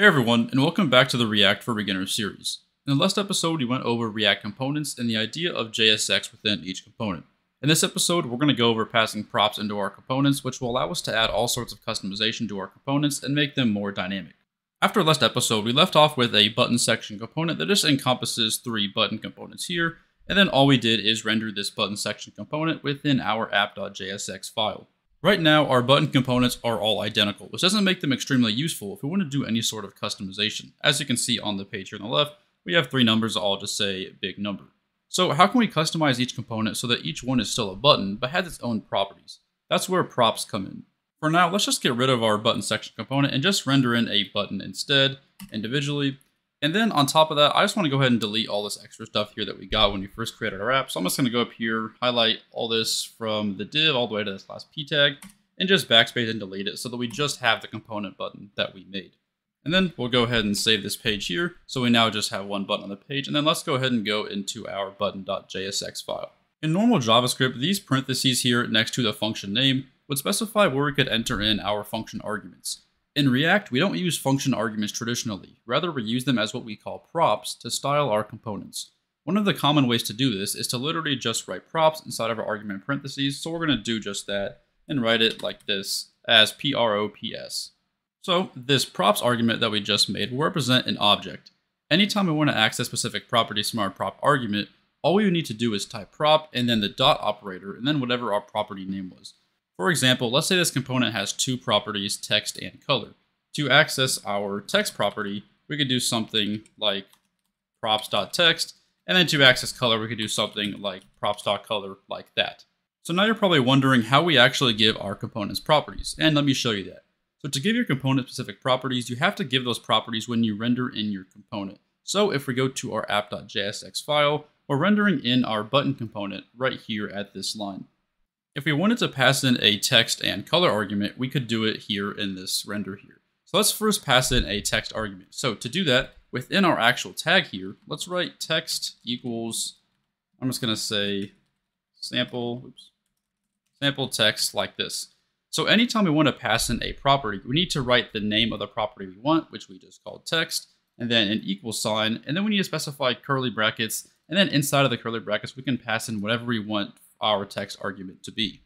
Hey everyone, and welcome back to the React for Beginners series. In the last episode, we went over React components and the idea of JSX within each component. In this episode, we're going to go over passing props into our components, which will allow us to add all sorts of customization to our components and make them more dynamic. After last episode, we left off with a button section component that just encompasses three button components here, and then all we did is render this button section component within our app.jsx file. Right now, our button components are all identical, which doesn't make them extremely useful if we want to do any sort of customization. As you can see on the page here on the left, we have three numbers that all just say big number. So how can we customize each component so that each one is still a button, but has its own properties? That's where props come in. For now, let's just get rid of our button section component and just render in a button instead, individually. And then on top of that, I just want to go ahead and delete all this extra stuff here that we got when we first created our app. So I'm just going to go up here, highlight all this from the div all the way to this last p tag, and just backspace and delete it so that we just have the component button that we made. And then we'll go ahead and save this page here. So we now just have one button on the page. And then let's go ahead and go into our button.jsx file. In normal JavaScript, these parentheses here next to the function name would specify where we could enter in our function arguments. In React, we don't use function arguments traditionally. Rather, we use them as what we call props to style our components. One of the common ways to do this is to literally just write props inside of our argument parentheses. So we're going to do just that and write it like this as props. So this props argument that we just made will represent an object. Anytime we want to access specific properties from our prop argument, all we need to do is type prop and then the dot operator and then whatever our property name was. For example, let's say this component has two properties, text and color. To access our text property, we could do something like props.text, and then to access color, we could do something like props.color like that. So now you're probably wondering how we actually give our components properties, and let me show you that. So to give your component specific properties, you have to give those properties when you render in your component. So if we go to our app.jsx file, we're rendering in our button component right here at this line. If we wanted to pass in a text and color argument, we could do it here in this render here. So let's first pass in a text argument. So to do that, within our actual tag here, let's write text equals, I'm just going to say sample, oops, sample text like this. So anytime we want to pass in a property, we need to write the name of the property we want, which we just called text, and then an equal sign, and then we need to specify curly brackets, and then inside of the curly brackets, we can pass in whatever we want our text argument to be.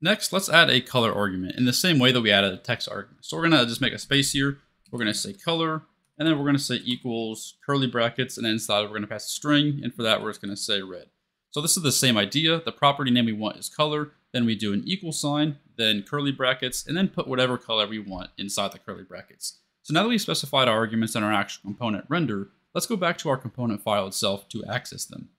Next, let's add a color argument in the same way that we added a text argument. So we're going to just make a space here. We're going to say color, and then we're going to say equals curly brackets, and then inside we're going to pass a string, and for that we're just going to say red. So this is the same idea. The property name we want is color, then we do an equal sign, then curly brackets, and then put whatever color we want inside the curly brackets. So now that we've specified our arguments in our actual component render, let's go back to our component file itself to access them.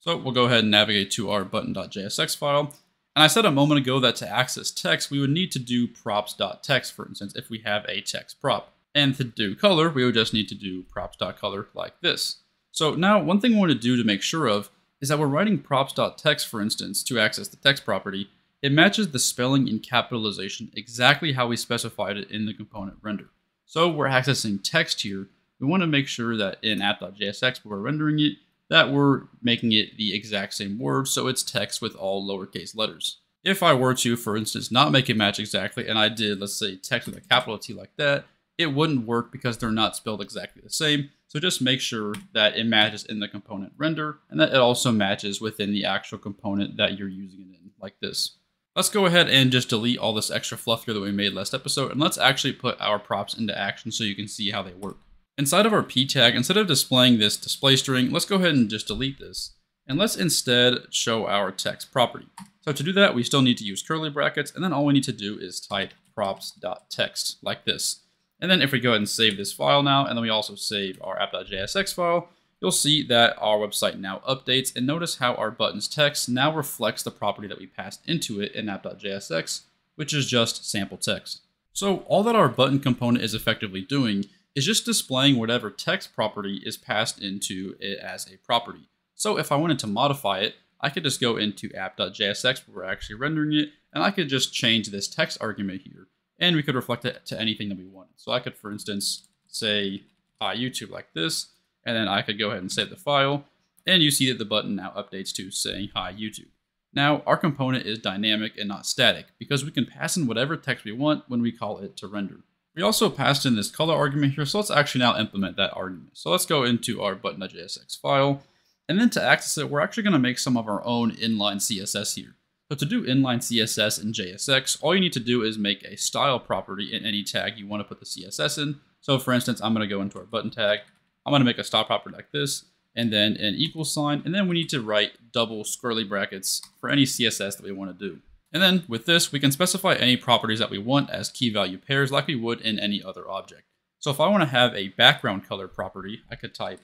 So we'll go ahead and navigate to our button.jsx file. And I said a moment ago that to access text, we would need to do props.text, for instance, if we have a text prop. And to do color, we would just need to do props.color like this. So now one thing we want to do to make sure of is that we're writing props.text, for instance, to access the text property. It matches the spelling and capitalization exactly how we specified it in the component render. So we're accessing text here. We want to make sure that in app.jsx, we're rendering it, that we're making it the exact same word, so it's text with all lowercase letters. If I were to, for instance, not make it match exactly, and I did, let's say, text with a capital T like that, it wouldn't work because they're not spelled exactly the same. So just make sure that it matches in the component render, and that it also matches within the actual component that you're using it in, like this. Let's go ahead and just delete all this extra fluff here that we made last episode, and let's actually put our props into action so you can see how they work. Inside of our p tag, instead of displaying this display string, let's go ahead and just delete this. And let's instead show our text property. So to do that, we still need to use curly brackets, and then all we need to do is type props.text like this. And then if we go ahead and save this file now, and then we also save our app.jsx file, you'll see that our website now updates, and notice how our button's text now reflects the property that we passed into it in app.jsx, which is just sample text. So all that our button component is effectively doing is just displaying whatever text property is passed into it as a property. So if I wanted to modify it, I could just go into app.jsx where we're actually rendering it, and I could just change this text argument here, and we could reflect it to anything that we wanted. So I could, for instance, say hi YouTube like this, and then I could go ahead and save the file, and you see that the button now updates to saying hi YouTube. Now, our component is dynamic and not static, because we can pass in whatever text we want when we call it to render. We also passed in this color argument here, so let's actually now implement that argument. So let's go into our button.jsx file, and then to access it, we're actually going to make some of our own inline CSS here. So to do inline CSS in JSX, all you need to do is make a style property in any tag you want to put the CSS in. So for instance, I'm going to go into our button tag. I'm going to make a style property like this, and then an equal sign, and then we need to write double squirrely brackets for any CSS that we want to do. And then with this, we can specify any properties that we want as key value pairs like we would in any other object. So if I want to have a background color property, I could type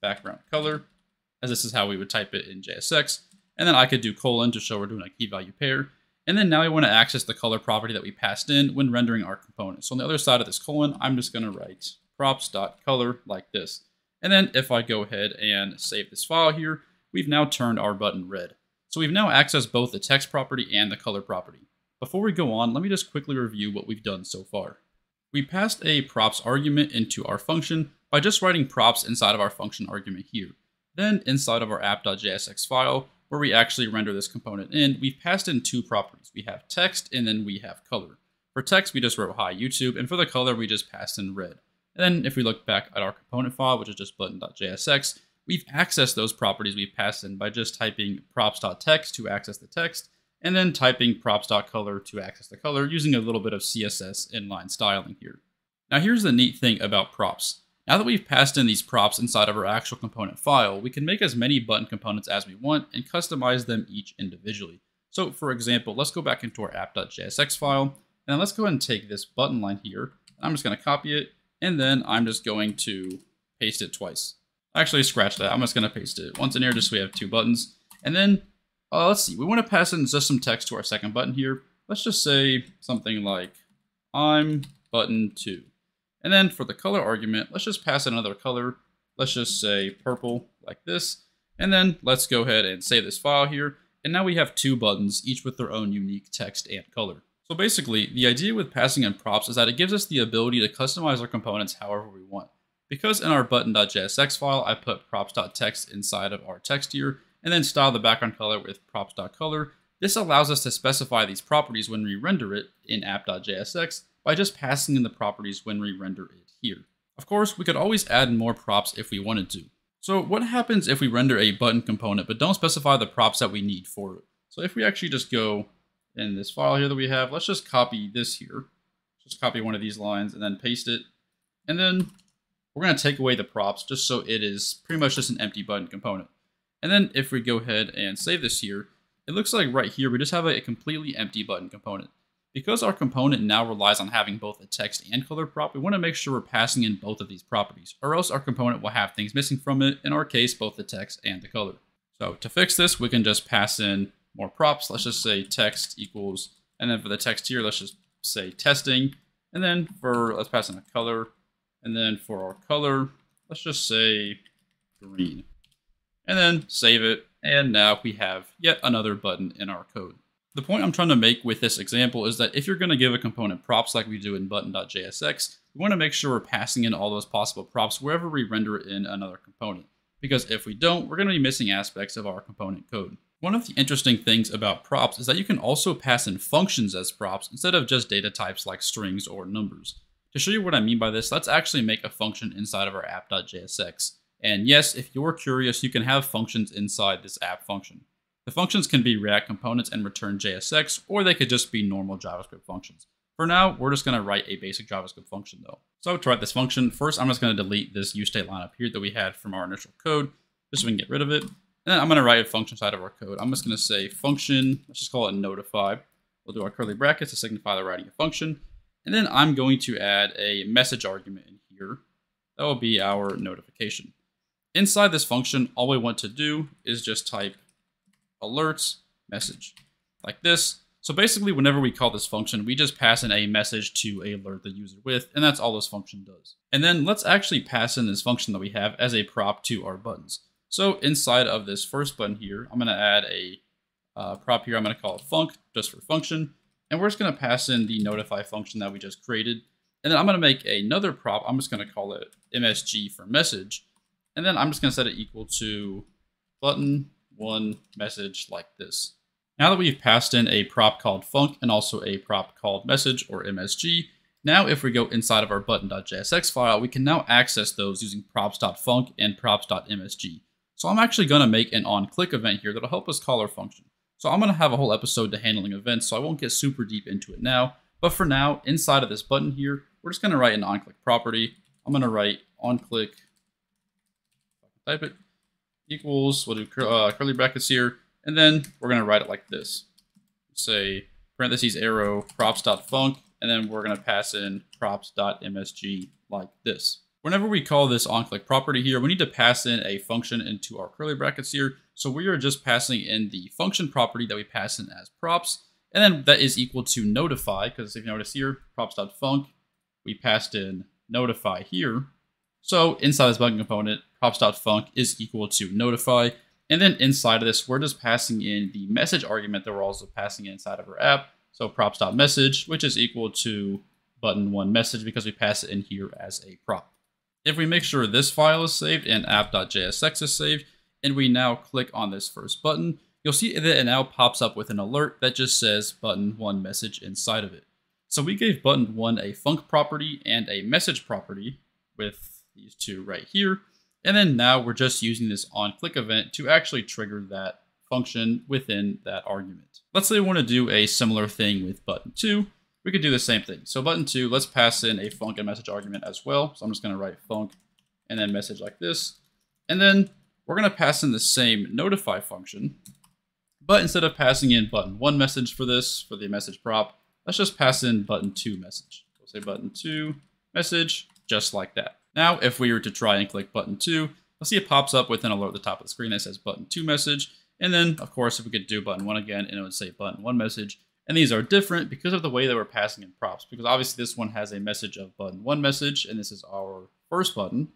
background color, as this is how we would type it in JSX. And then I could do colon to show we're doing a key value pair. And then now we want to access the color property that we passed in when rendering our component. So on the other side of this colon, I'm just going to write props.color like this. And then if I go ahead and save this file here, we've now turned our button red. So we've now accessed both the text property and the color property. Before we go on, let me just quickly review what we've done so far. We passed a props argument into our function by just writing props inside of our function argument here. Then inside of our app.jsx file, where we actually render this component in, we've passed in two properties. We have text and then we have color. For text, we just wrote hi YouTube, and for the color, we just passed in red. And then if we look back at our component file, which is just button.jsx, we've accessed those properties we've passed in by just typing props.text to access the text, and then typing props.color to access the color using a little bit of CSS inline styling here. Now here's the neat thing about props. Now that we've passed in these props inside of our actual component file, we can make as many button components as we want and customize them each individually. So for example, let's go back into our app.jsx file, and let's go ahead and take this button line here. I'm just going to copy it, and then I'm just going to paste it twice. Actually, scratch that. I'm just going to paste it once in here just so we have two buttons. And then, uh, let's see, we want to pass in just some text to our second button here. Let's just say something like, I'm button 2. And then for the color argument, let's just pass another color. Let's just say purple like this. And then let's go ahead and save this file here. And now we have two buttons, each with their own unique text and color. So basically, the idea with passing in props is that it gives us the ability to customize our components however we want. Because in our button.jsx file, I put props.text inside of our text here, and then style the background color with props.color, this allows us to specify these properties when we render it in app.jsx by just passing in the properties when we render it here. Of course, we could always add more props if we wanted to. So what happens if we render a button component but don't specify the props that we need for it? So if we actually just go in this file here that we have, let's just copy this here. Just copy one of these lines and then paste it. And then we're going to take away the props just so it is pretty much just an empty button component. And then if we go ahead and save this here, it looks like right here we just have a completely empty button component. Because our component now relies on having both a text and color prop, we want to make sure we're passing in both of these properties, or else our component will have things missing from it, in our case, both the text and the color. So to fix this, we can just pass in more props. Let's just say text equals, and then for the text here, let's just say testing. And then for, let's pass in a color and then for our color, let's just say green. And then save it. And now we have yet another button in our code. The point I'm trying to make with this example is that if you're going to give a component props like we do in button.jsx, we want to make sure we're passing in all those possible props wherever we render in another component. Because if we don't, we're going to be missing aspects of our component code. One of the interesting things about props is that you can also pass in functions as props instead of just data types like strings or numbers. To show you what I mean by this, let's actually make a function inside of our app.jsx. And yes, if you're curious, you can have functions inside this app function. The functions can be React components and return JSX, or they could just be normal JavaScript functions. For now, we're just going to write a basic JavaScript function though. So to write this function, first I'm just going to delete this useState line up here that we had from our initial code, just so we can get rid of it. And then I'm going to write a function side of our code. I'm just going to say function, let's just call it notify. We'll do our curly brackets to signify the writing a function. And then I'm going to add a message argument in here. That will be our notification. Inside this function, all we want to do is just type alerts message like this. So basically, whenever we call this function, we just pass in a message to alert the user with, and that's all this function does. And then let's actually pass in this function that we have as a prop to our buttons. So inside of this first button here, I'm going to add a uh, prop here. I'm going to call it func just for function. And we're just going to pass in the notify function that we just created. And then I'm going to make another prop. I'm just going to call it MSG for message. And then I'm just going to set it equal to button one message like this. Now that we've passed in a prop called func and also a prop called message or MSG, Now, if we go inside of our button.jsx file, we can now access those using props.func and props.msg. So I'm actually going to make an on-click event here that'll help us call our function. So I'm going to have a whole episode to handling events, so I won't get super deep into it now. But for now, inside of this button here, we're just going to write an onClick property. I'm going to write onClick, type it, equals, we'll do uh, curly brackets here, and then we're going to write it like this. Say parentheses arrow props.func, and then we're going to pass in props.msg like this. Whenever we call this onClick property here, we need to pass in a function into our curly brackets here. So we are just passing in the function property that we pass in as props, and then that is equal to notify, because if you notice here, props.func, we passed in notify here. So inside this button component, props.func is equal to notify, and then inside of this, we're just passing in the message argument that we're also passing inside of our app. So props.message, which is equal to button one message because we pass it in here as a prop. If we make sure this file is saved and app.jsx is saved, and we now click on this first button, you'll see that it now pops up with an alert that just says button one message inside of it. So we gave button one a func property and a message property with these two right here. And then now we're just using this on click event to actually trigger that function within that argument. Let's say we want to do a similar thing with button 2. We could do the same thing. So button 2, let's pass in a func and message argument as well. So I'm just going to write func and then message like this. And then we're going to pass in the same notify function. But instead of passing in button 1 message for this, for the message prop, let's just pass in button 2 message. We'll say button 2 message, just like that. Now, if we were to try and click button 2, you'll see it pops up with an alert at the top of the screen that says button 2 message. And then, of course, if we could do button 1 again, and it would say button 1 message. And these are different because of the way that we're passing in props. Because obviously this one has a message of button 1 message, and this is our first button.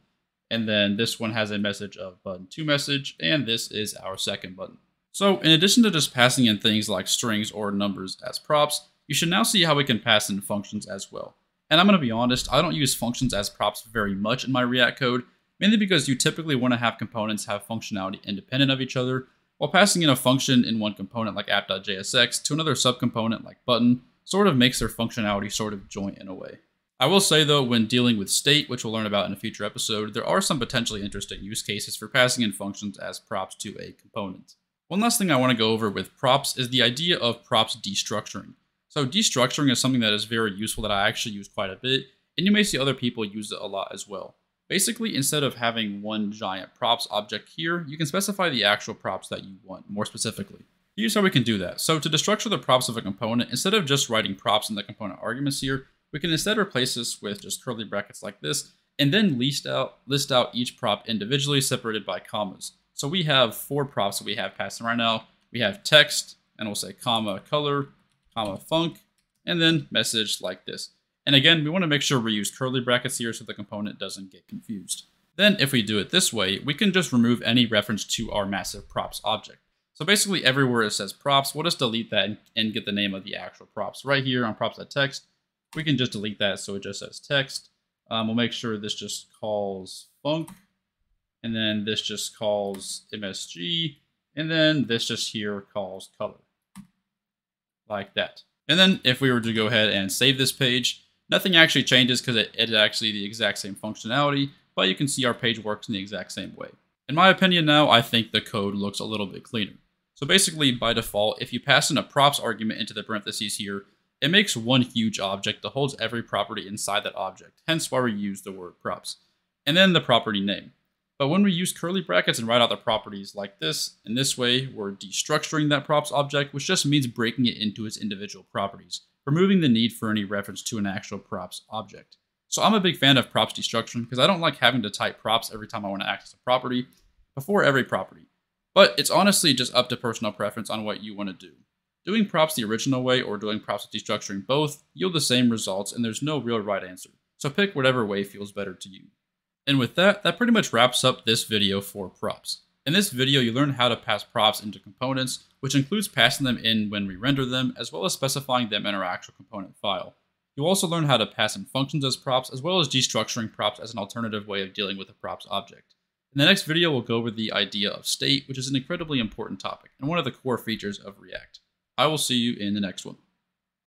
And then this one has a message of button 2 message, and this is our second button. So in addition to just passing in things like strings or numbers as props, you should now see how we can pass in functions as well. And I'm going to be honest, I don't use functions as props very much in my React code, mainly because you typically want to have components have functionality independent of each other, while passing in a function in one component like app.jsx to another subcomponent like button sort of makes their functionality sort of joint in a way. I will say though, when dealing with state, which we'll learn about in a future episode, there are some potentially interesting use cases for passing in functions as props to a component. One last thing I want to go over with props is the idea of props destructuring. So destructuring is something that is very useful that I actually use quite a bit, and you may see other people use it a lot as well. Basically, instead of having one giant props object here, you can specify the actual props that you want more specifically. Here's how we can do that. So to destructure the props of a component, instead of just writing props in the component arguments here, we can instead replace this with just curly brackets like this, and then list out, list out each prop individually separated by commas. So we have four props that we have passing right now. We have text, and we'll say comma color, comma func, and then message like this. And again, we want to make sure we use curly brackets here so the component doesn't get confused. Then if we do it this way, we can just remove any reference to our massive props object. So basically everywhere it says props, we'll just delete that and get the name of the actual props. Right here on props.text, we can just delete that so it just says text. Um, we'll make sure this just calls func, and then this just calls MSG, and then this just here calls color like that. And then if we were to go ahead and save this page, nothing actually changes because it, it is actually the exact same functionality, but you can see our page works in the exact same way. In my opinion now, I think the code looks a little bit cleaner. So basically, by default, if you pass in a props argument into the parentheses here, it makes one huge object that holds every property inside that object, hence why we use the word props. And then the property name. But when we use curly brackets and write out the properties like this, in this way, we're destructuring that props object, which just means breaking it into its individual properties, removing the need for any reference to an actual props object. So I'm a big fan of props destruction because I don't like having to type props every time I want to access a property before every property. But it's honestly just up to personal preference on what you want to do. Doing props the original way or doing props destructuring both yield the same results and there's no real right answer. So pick whatever way feels better to you. And with that, that pretty much wraps up this video for props. In this video, you learn how to pass props into components, which includes passing them in when we render them, as well as specifying them in our actual component file. You'll also learn how to pass in functions as props, as well as destructuring props as an alternative way of dealing with a props object. In the next video, we'll go over the idea of state, which is an incredibly important topic, and one of the core features of React. I will see you in the next one.